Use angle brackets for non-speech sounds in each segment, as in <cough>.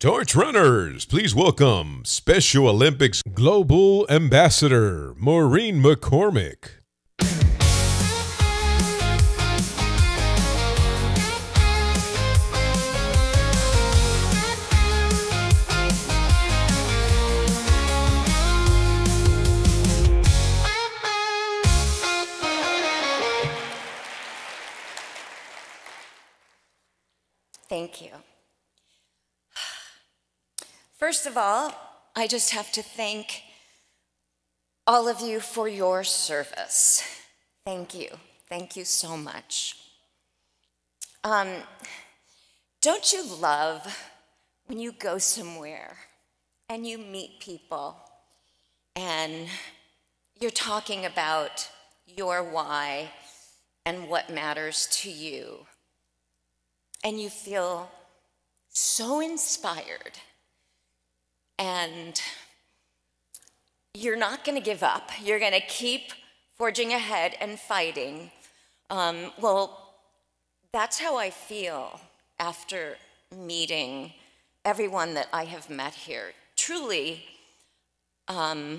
Torch Runners, please welcome Special Olympics Global Ambassador Maureen McCormick. First of all, I just have to thank all of you for your service. Thank you. Thank you so much. Um, don't you love when you go somewhere and you meet people and you're talking about your why and what matters to you? And you feel so inspired and you're not going to give up. You're going to keep forging ahead and fighting. Um, well, that's how I feel after meeting everyone that I have met here. Truly, um,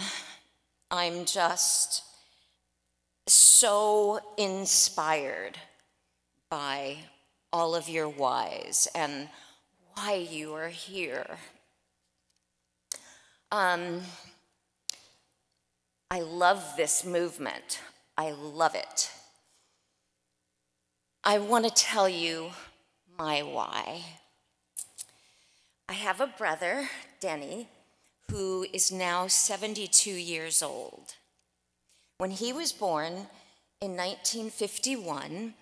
I'm just so inspired by all of your whys and why you are here. Um, I love this movement. I love it. I want to tell you my why. I have a brother, Denny, who is now 72 years old. When he was born in 1951,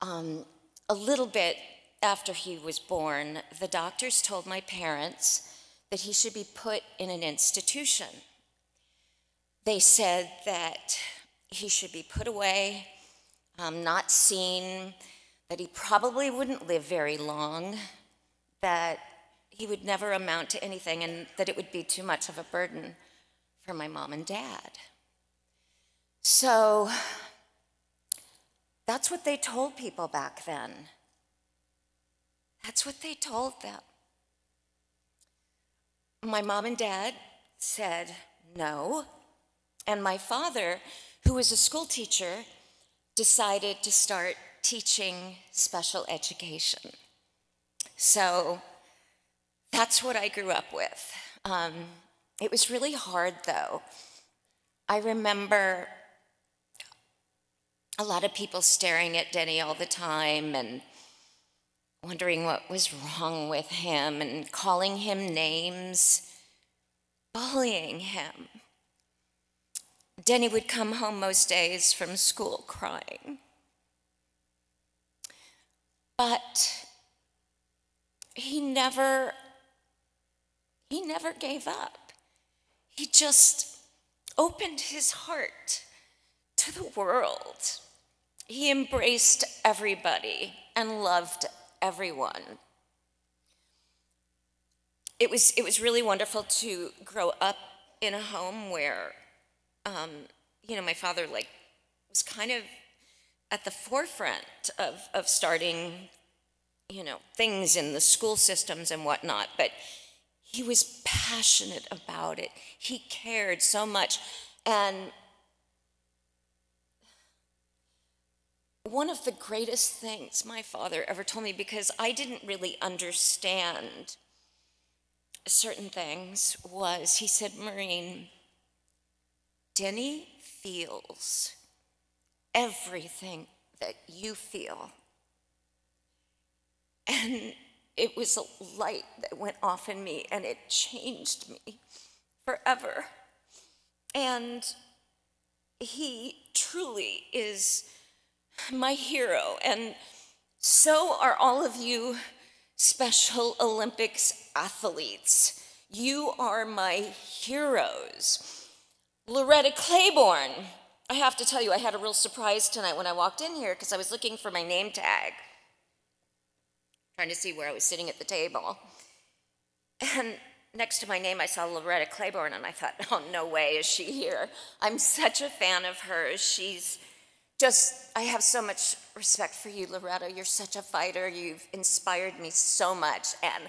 um, a little bit after he was born, the doctors told my parents that he should be put in an institution. They said that he should be put away, um, not seen, that he probably wouldn't live very long, that he would never amount to anything, and that it would be too much of a burden for my mom and dad. So that's what they told people back then. That's what they told them. My mom and dad said no, and my father, who was a school teacher, decided to start teaching special education. So that's what I grew up with. Um, it was really hard, though. I remember a lot of people staring at Denny all the time and wondering what was wrong with him and calling him names, bullying him. Denny would come home most days from school crying. But he never he never gave up. He just opened his heart to the world. He embraced everybody and loved everyone. It was, it was really wonderful to grow up in a home where, um, you know, my father like was kind of at the forefront of, of starting, you know, things in the school systems and whatnot, but he was passionate about it. He cared so much. And one of the greatest things my father ever told me, because I didn't really understand certain things, was he said, Maureen, Denny feels everything that you feel. And it was a light that went off in me and it changed me forever. And he truly is my hero, and so are all of you Special Olympics athletes. You are my heroes. Loretta Claiborne, I have to tell you, I had a real surprise tonight when I walked in here because I was looking for my name tag, trying to see where I was sitting at the table. And next to my name, I saw Loretta Claiborne, and I thought, <laughs> oh, no way is she here. I'm such a fan of hers. She's just, I have so much respect for you, Loretta. You're such a fighter. You've inspired me so much. And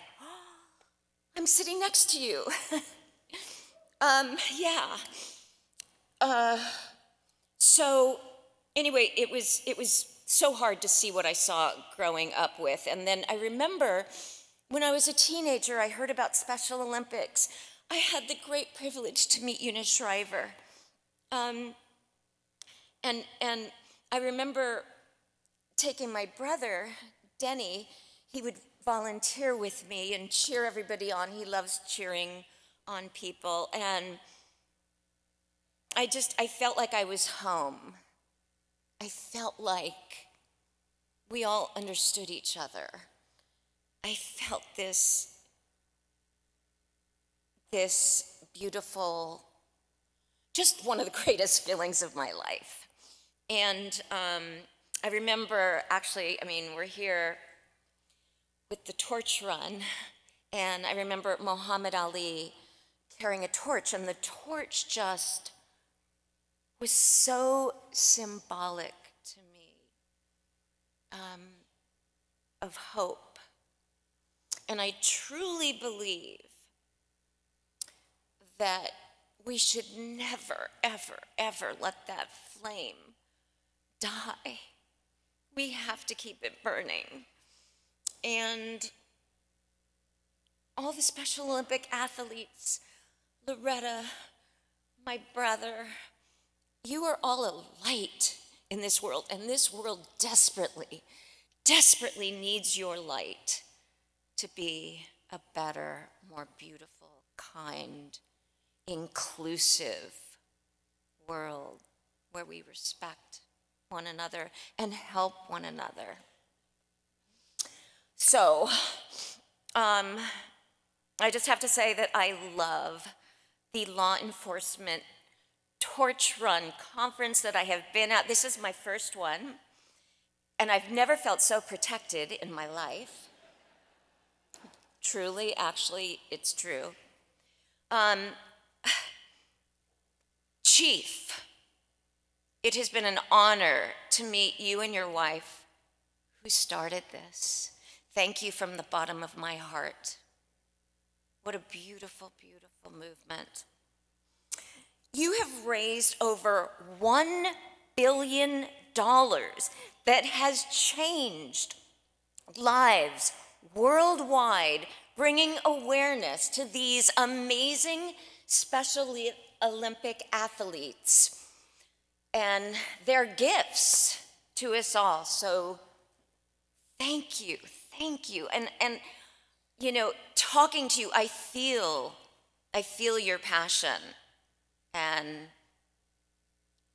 <gasps> I'm sitting next to you. <laughs> um, yeah. Uh, so anyway, it was it was so hard to see what I saw growing up with, and then I remember when I was a teenager, I heard about Special Olympics. I had the great privilege to meet Eunice Shriver. Um, and, and I remember taking my brother, Denny, he would volunteer with me and cheer everybody on. He loves cheering on people. And I just, I felt like I was home. I felt like we all understood each other. I felt this, this beautiful, just one of the <laughs> greatest feelings of my life. And um, I remember actually, I mean, we're here with the torch run, and I remember Muhammad Ali carrying a torch, and the torch just was so symbolic to me um, of hope. And I truly believe that we should never, ever, ever let that flame die. We have to keep it burning. And all the Special Olympic athletes, Loretta, my brother, you are all a light in this world, and this world desperately, desperately needs your light to be a better, more beautiful, kind, inclusive world where we respect one another and help one another. So, um, I just have to say that I love the law enforcement torch run conference that I have been at. This is my first one, and I've never felt so protected in my life. Truly, actually, it's true. Um, <sighs> Chief, it has been an honor to meet you and your wife who started this. Thank you from the bottom of my heart. What a beautiful, beautiful movement. You have raised over $1 billion that has changed lives worldwide, bringing awareness to these amazing Special Olympic athletes and their gifts to us all. So thank you, thank you. And, and you know, talking to you, I feel, I feel your passion. And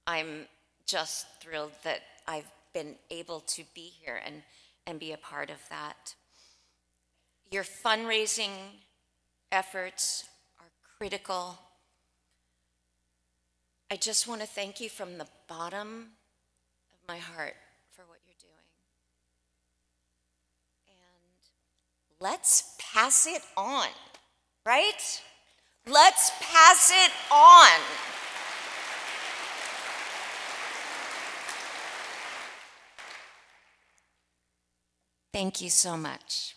I'm just thrilled that I've been able to be here and, and be a part of that. Your fundraising efforts are critical. I just want to thank you from the bottom of my heart for what you're doing. And let's pass it on, right? Let's pass it on. Thank you so much.